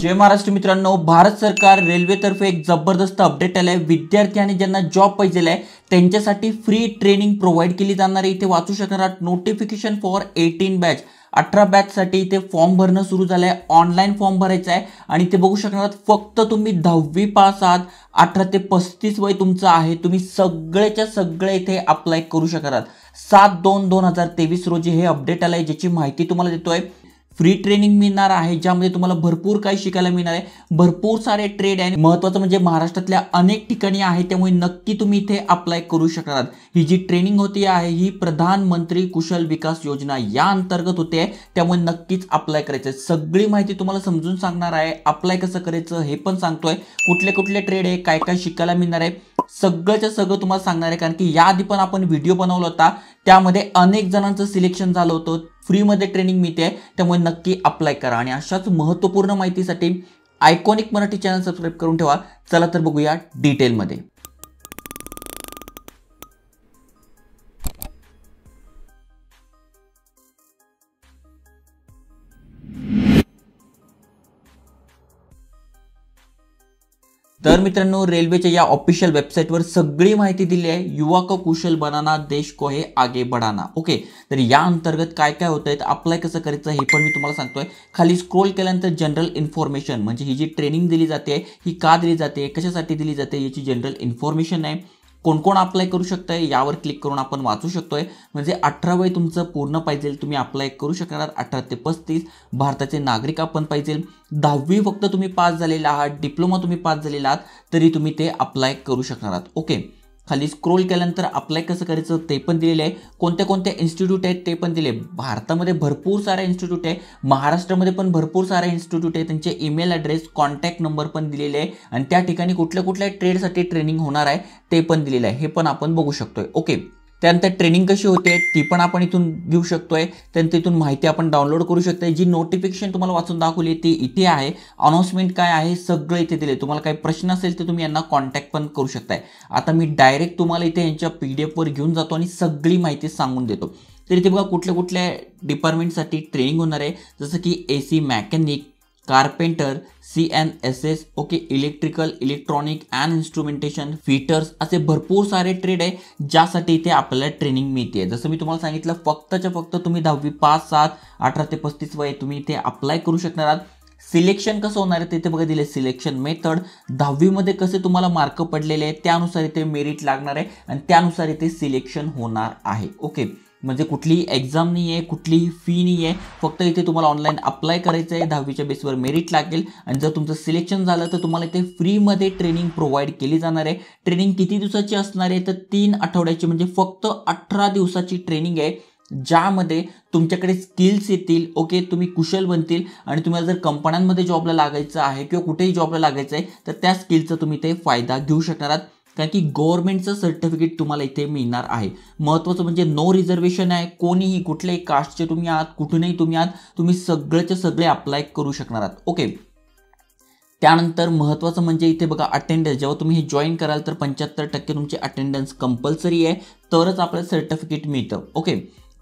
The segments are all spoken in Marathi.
जय महाराष्ट्र मित्रांनो भारत सरकार रेल्वेतर्फे एक जबरदस्त अपडेट आलं आहे विद्यार्थी आणि ज्यांना जॉब पाहिजे आहे त्यांच्यासाठी फ्री ट्रेनिंग प्रोव्हाइड केली जाणार आहे. इथे वाचू शकणार आहात नोटिफिकेशन फॉर एटीन बॅच अठरा बॅचसाठी इथे फॉर्म भरणं सुरू झालं आहे ऑनलाईन फॉर्म भरायचा आहे. आणि ते बघू शकणार आहात फक्त तुम्ही दहावी पास आहात. अठरा ते पस्तीस वय तुमचं आहे. तुम्ही सगळेच्या सगळे इथे अप्लाय करू शकणार आहात. सात दोन दोन हजार तेवीस रोजी हे अपडेट आलं आहे ज्याची माहिती तुम्हाला देतोय. फ्री ट्रेनिंग मिळणार आहे ज्यामध्ये तुम्हाला भरपूर काही शिकायला मिळणार आहे. भरपूर सारे ट्रेड आहे महत्त्वाचं म्हणजे महाराष्ट्रातल्या अनेक ठिकाणी आहे त्यामुळे नक्की तुम्ही इथे अप्लाय करू शकणार आहात. ही जी ट्रेनिंग होती आहे ही प्रधानमंत्री कुशल विकास योजना या अंतर्गत होते त्यामुळे नक्कीच अप्लाय करायचं आहे सगळी माहिती तुम्हाला समजून सांगणार आहे अप्लाय कसं करायचं हे पण सांगतोय. कुठले कुठले ट्रेड आहे काय काय शिकायला मिळणार आहे सगळंच्या सगळं तुम्हाला सांगणार आहे कारण की याआधी पण आपण व्हिडिओ बनवला होता. त्यामध्ये अनेक जणांचं सिलेक्शन झालं होतं. फ्रीमध्ये ट्रेनिंग मिळते. त्यामुळे नक्की अप्लाय करा. आणि अशाच महत्त्वपूर्ण माहितीसाठी आयकॉनिक मराठी चॅनल सबस्क्राईब करून ठेवा. चला तर बघूया डिटेलमध्ये तर मित्रांनो रेल्वेच्या या ऑफिशियल वेबसाईटवर सगळी माहिती दिली आहे. युवा को कुशल बनाना देश को हे आगे बढ़ाना. ओके तर या अंतर्गत काय काय होत तर अप्लाय कसं करायचं हे पण मी तुम्हाला सांगतोय. खाली स्क्रोल केल्यानंतर जनरल इन्फॉर्मेशन म्हणजे ही जी ट्रेनिंग दिली जाते ही का दिली जाते कशासाठी दिली जाते याची जनरल इन्फॉर्मेशन आहे. कोण कोण अप्लाय करू शकताय? यावर क्लिक करून आपण वाचू शकतोय. म्हणजे अठरा वय तुमचं पूर्ण पाहिजे तुम्ही अप्लाय करू शकणार अठरा ते पस्तीस भारताचे नागरिक आपण पाहिजे. दहावी फक्त तुम्ही पास झालेला आहात डिप्लोमा तुम्ही पास झालेला आहात तरी तुम्ही ते अप्लाय करू शकणार आहात. ओके खाली स्क्रोल केल्यानंतर अप्लाय कसं करायचं ते पण दिलेलं आहे. कोणत्या कोणत्या इन्स्टिट्यूट आहेत ते पण दिले भारतामध्ये भरपूर सारे इन्स्टिट्यूट आहे. महाराष्ट्रामध्ये पण भरपूर सारे इन्स्टिट्यूट आहे त्यांचे ईमेल ॲड्रेस कॉन्टॅक्ट नंबर पण दिलेले आहे. आणि त्या ठिकाणी कुठल्या कुठल्या ट्रेडसाठी ट्रेनिंग होणार आहे ते पण दिलेलं आहे. हे पण आपण बघू शकतोय. ओके त्यानंतर ट्रेनिंग कशी होते ती पण आपण इथून घेऊ शकतोय. त्यानंतर इथून माहिती आपण डाउनलोड करू शकतोय. जी नोटिफिकेशन तुम्हाला वाचून दाखवली ती इथे आहे. अनाऊन्समेंट काय आहे सगळं इथे दिले तुम्हाला काही प्रश्न असेल तर तुम्ही यांना कॉन्टॅक्ट पण करू शकताय. आता मी डायरेक्ट तुम्हाला इथे यांच्या पी डी एफवर घेऊन जातो आणि सगळी माहिती सांगून देतो. तर इथे बघा कुठल्या कुठल्या डिपार्टमेंटसाठी ट्रेनिंग होणार आहे. जसं की A C mechanic carpenter C N S S okay electrical electronic and instrumentation fitters असे भरपूर सारे ट्रेड आहे ज्यासाठी इथे आपल्याला ट्रेनिंग मिळते. जसं मी तुम्हाला सांगितलं फक्तच्या फक्त तुम्ही दहावी पाच सात अठरा ते पस्तीस वय तुम्ही इथे अप्लाय करू शकणार आहात. सिलेक्शन कसं होणार आहे तिथे बघा दिले सिलेक्शन मेथड दहावीमध्ये कसे तुम्हाला मार्क पडलेले आहेत त्यानुसार इथे मेरिट लागणार आहे आणि त्यानुसार इथे सिलेक्शन होणार आहे ओके म्हणजे कुठलीही एक्झाम नाही आहे कुठलीही फी नाही आहे फक्त इथे तुम्हाला ऑनलाईन अप्लाय करायचं आहे दहावीच्या बेसवर मेरिट लागेल. आणि जर तुमचं सिलेक्शन झालं तर तुम्हाला इथे फ्रीमध्ये ट्रेनिंग प्रोव्हाइड केली जाणार आहे. ट्रेनिंग किती दिवसाची असणार आहे? तर तीन आठवड्याची म्हणजे फक्त अठरा दिवसाची ट्रेनिंग आहे ज्यामध्ये तुमच्याकडे स्किल्स येतील ओके तुम्ही कुशल बनतील. आणि तुम्हाला जर कंपन्यांमध्ये जॉबला लागायचं आहे किंवा कुठेही जॉबला लागायचं आहे तर त्या स्किलचा तुम्ही ते फायदा घेऊ शकणार आहात. कारण की गव्हर्नमेंटचं सर्टिफिकेट तुम्हाला इथे मिळणार आहे. महत्त्वाचं म्हणजे नो रिझर्वेशन आहे. कोणीही कुठल्याही कास्टचे तुम्ही आहात कुठूनही तुम्ही आहात तुम्ही सगळेचे सगळे अप्लाय करू शकणार आहात. ओके त्यानंतर महत्त्वाचं म्हणजे इथे बघा अटेंडन्स जेव्हा तुम्ही हे जॉईन कराल तर पंच्याहत्तर टक्के तुमची अटेंडन्स कंपल्सरी आहे. तरच आपल्याला सर्टिफिकेट मिळतं. ओके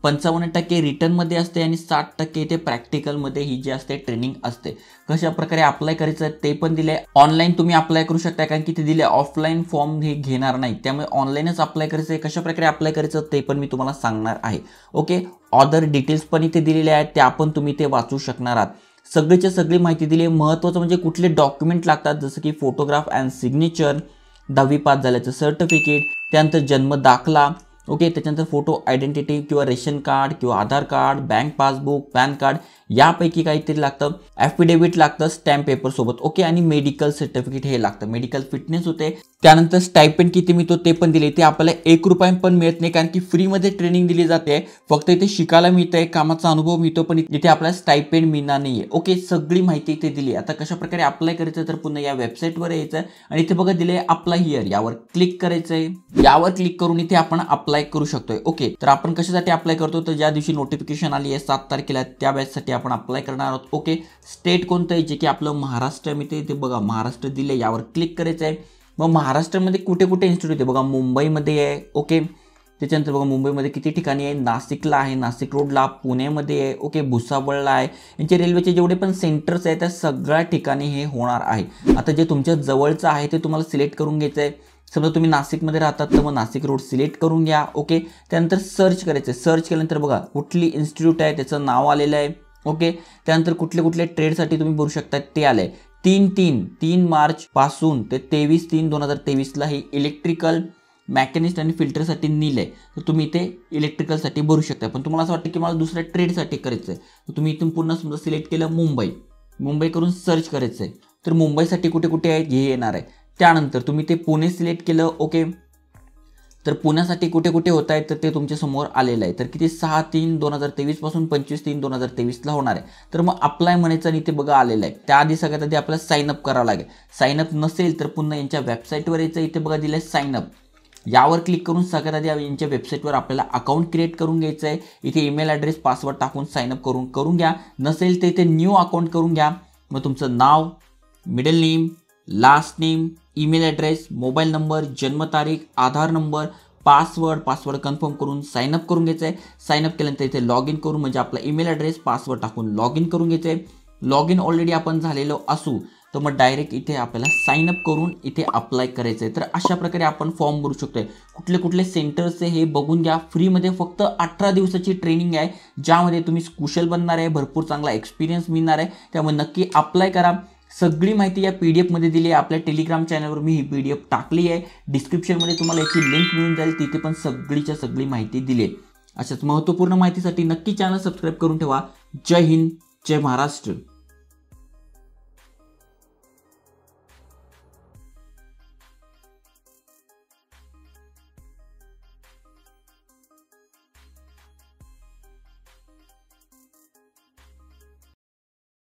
पंचावन्न टक्के रिटर्नमध्ये असते आणि साठ टक्के इथे प्रॅक्टिकलमध्ये ही जी असते ट्रेनिंग असते. कशा प्रकारे अप्लाय करायचं ते पण दिले ऑनलाईन तुम्ही अप्लाय करू शकता कारण की ते दिले ऑफलाईन फॉर्म हे घेणार नाही. त्यामुळे ऑनलाईनच अप्लाय करायचं आहे कशा प्रकारे अप्लाय करायचं ते पण मी तुम्हाला सांगणार आहे. ओके ऑदर डिटेल्स पण इथे दिलेले आहेत त्या पण तुम्ही ते वाचू शकणार आहात. सगळीच्या सगळी माहिती दिली आहे महत्त्वाचं म्हणजे कुठले डॉक्युमेंट लागतात जसं की फोटोग्राफ अँड सिग्नेचर दहावी पास झाल्याचं सर्टिफिकेट त्यानंतर जन्म दाखला ओके त्याच्यानंतर फोटो आयडेंटिटी किंवा रेशन कार्ड किंवा Aadhaar card bank passbook pan card यापैकी काहीतरी लागतं. ॲफिडेव्हिट लागतं स्टॅम्प पेपर सोबत. ओके आणि मेडिकल सर्टिफिकेट हे लागतं. मेडिकल फिटनेस होते. त्यानंतर स्टायपेंड किती मिळतो ते पण दिले. ते आपल्याला एक रुपया पण मिळत नाही कारण की फ्रीमध्ये ट्रेनिंग दिली जाते. फक्त इथे शिकायला मिळतंय कामाचा अनुभव मिळतो पण इथे आपल्याला स्टायपेंड मिळणार नाही आहे ओके सगळी माहिती इथे दिली आता कशा प्रकारे अप्लाय करायचं तर पुन्हा या वेबसाईटवर यायचं आणि इथे बघा दिले अप्लाय हिअर यावर क्लिक करायचं आहे यावर क्लिक करून इथे आपण अप्लाय करू शकतोय. ओके तर आपण कशासाठी अप्लाय करतो? तर ज्या दिवशी नोटिफिकेशन आली आहे सात तारखेला त्या बॅचसाठी आपण अप्लाय करणार आहोत. ओके स्टेट कोणतं आहे? जे की आपलं महाराष्ट्र मी ते बघा महाराष्ट्र दिले यावर क्लिक करायचं आहे मग महाराष्ट्रामध्ये कुठे कुठे इन्स्टिट्यूट आहे? बघा मुंबईमध्ये आहे ओके त्याच्यानंतर बघा मुंबईमध्ये किती ठिकाणी आहे? नाशिकला आहे नाशिक रोडला पुण्यामध्ये आहे ओके भुसावळला आहे. यांचे रेल्वेचे जेवढे पण सेंटर्स आहेत त्या सगळ्या ठिकाणी हे होणार आहे. आता जे तुमच्या जवळचं आहे ते तुम्हाला सिलेक्ट करून घ्यायचं आहे समजा तुम्ही नाशिकमध्ये राहतात तर मग नाशिक रोड सिलेक्ट करून घ्या. ओके त्यानंतर सर्च करायचं आहे. सर्च केल्यानंतर बघा कुठली इन्स्टिट्यूट आहे त्याचं नाव आलेलं आहे. ओके त्यानंतर कुठले कुठले ट्रेडसाठी तुम्ही भरू शकता ते आलं आहे तीन तीन तीन मार्च पासून ते तेवीस तीन दोन हजार तेवीसला हे इलेक्ट्रिकल मॅकॅनिस्ट आणि फिल्टरसाठी नील आहे. तर तुम्ही इथे इलेक्ट्रिकलसाठी भरू शकता. पण तुम्हाला असं वाटतं की मला दुसऱ्या ट्रेडसाठी करायचं आहे. तर तुम्ही इथून पुन्हा समजा सिलेक्ट केलं मुंबई. मुंबई करून सर्च करायचं आहे. तर मुंबईसाठी कुठे कुठे आहे हे येणार आहे. त्यानंतर तुम्ही ते पुणे सिलेक्ट केलं ओके. तर पुण्यासाठी कुठे कुठे होत आहेत तर ते तुमच्यासमोर आलेलं आहे. तर किती? सहा तीन दोन हजार तेवीसपासून पंचवीस तीन दोन हजार तेवीसला होणार आहे. तर मग अप्लाय म्हणायचं आणि इथे बघा आलेलं आहे. त्याआधी सगळ्यात आधी आपल्याला साईनअप करावं लागेल. साईनअप नसेल तर पुन्हा यांच्या वेबसाईटवर यायचं. इथे बघा दिलं आहे साईनअप यावर क्लिक करून सगळ्यात आधी यांच्या वेबसाईटवर आपल्याला अकाउंट क्रिएट करून घ्यायचं आहे. इथे ईमेल ॲड्रेस पासवर्ड टाकून साईनअप करून करून घ्या. नसेल तर इथे न्यू अकाउंट करून घ्या. मग तुमचं नाव middle name last name email address mobile number जन्मतारीख Aadhaar number password password confirm करून साईनअप करून घ्यायचं आहे साईनअप केल्यानंतर इथे लॉग इन करून म्हणजे आपला ईमेल ॲड्रेस पासवर्ड टाकून लॉग इन करून घ्यायचं आहे लॉग इन ऑलरेडी आपण झालेलो असू तर मग डायरेक्ट इथे आपल्याला साईनअप करून इथे अप्लाय करायचं आहे तर अशा प्रकारे आपण फॉर्म भरू शकतोय. कुठले कुठले सेंटर्स हे बघून घ्या. फ्रीमध्ये फक्त अठरा दिवसाची ट्रेनिंग आहे ज्यामध्ये तुम्ही कुशल बनणार आहे भरपूर चांगला एक्सपिरियन्स मिळणार आहे. त्यामुळे नक्की अप्लाय करा. सगळी माहिती या पी डी एफमध्ये दिली आहे. आपल्या टेलिग्राम चॅनलवर मी ही पी डी एफ टाकली आहे. डिस्क्रिप्शनमध्ये तुम्हाला याची लिंक मिळून जाईल. तिथे पण सगळीच्या सगळी माहिती दिली आहे. अशाच महत्त्वपूर्ण माहितीसाठी नक्की चॅनल सबस्क्राईब करून ठेवा. जय हिंद जय महाराष्ट्र.